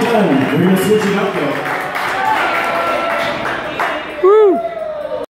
한잔 돌려 쓰지 할게요.